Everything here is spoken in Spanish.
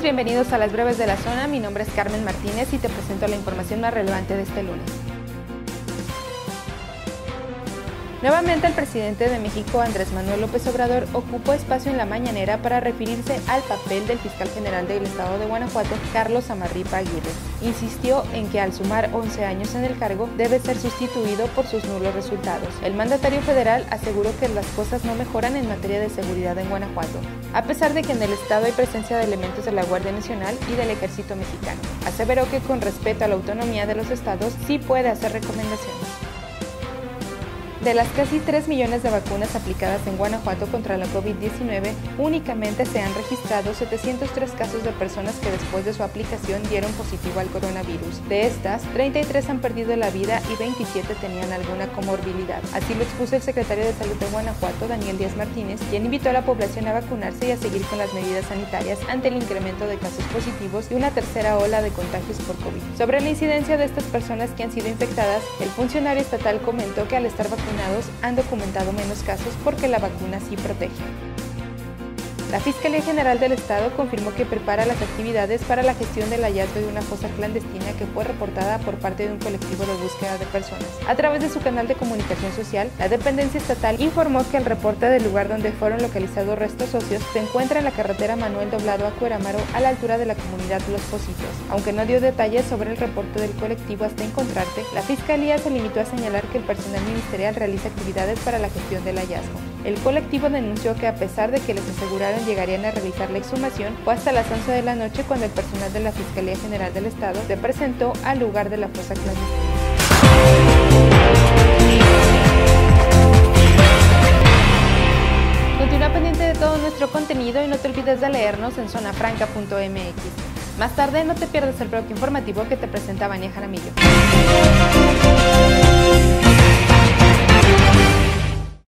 bienvenidos a las breves de la zona. Mi nombre es Carmen Martínez y te presento la información más relevante de este lunes. Nuevamente el presidente de México, Andrés Manuel López Obrador, ocupó espacio en la mañanera para referirse al papel del fiscal general del estado de Guanajuato, Carlos Amarripa Aguirre. Insistió en que al sumar 11 años en el cargo debe ser sustituido por sus nulos resultados. El mandatario federal aseguró que las cosas no mejoran en materia de seguridad en Guanajuato, a pesar de que en el estado hay presencia de elementos de la Guardia Nacional y del Ejército Mexicano. Aseveró que con respeto a la autonomía de los estados sí puede hacer recomendaciones. De las casi 3 millones de vacunas aplicadas en Guanajuato contra la COVID-19, únicamente se han registrado 703 casos de personas que después de su aplicación dieron positivo al coronavirus. De estas, 33 han perdido la vida y 27 tenían alguna comorbilidad. Así lo expuso el secretario de Salud de Guanajuato, Daniel Díaz Martínez, quien invitó a la población a vacunarse y a seguir con las medidas sanitarias ante el incremento de casos positivos y una tercera ola de contagios por COVID. Sobre la incidencia de estas personas que han sido infectadas, el funcionario estatal comentó que al estar han documentado menos casos porque la vacuna sí protege. La Fiscalía General del Estado confirmó que prepara las actividades para la gestión del hallazgo de una fosa clandestina que fue reportada por parte de un colectivo de búsqueda de personas. A través de su canal de comunicación social, la dependencia estatal informó que el reporte del lugar donde fueron localizados restos óseos se encuentra en la carretera Manuel Doblado a Cueramaro a la altura de la comunidad Los Positos. Aunque no dio detalles sobre el reporte del colectivo hasta encontrarte, la Fiscalía se limitó a señalar que el personal ministerial realiza actividades para la gestión del hallazgo. El colectivo denunció que a pesar de que les aseguraron llegarían a realizar la exhumación, fue hasta las 11 de la noche cuando el personal de la Fiscalía General del Estado se presentó al lugar de la fosa clandestina. Continúa pendiente de todo nuestro contenido y no te olvides de leernos en zonafranca.mx. Más tarde no te pierdas el bloque informativo que te presenta Vania Jaramillo.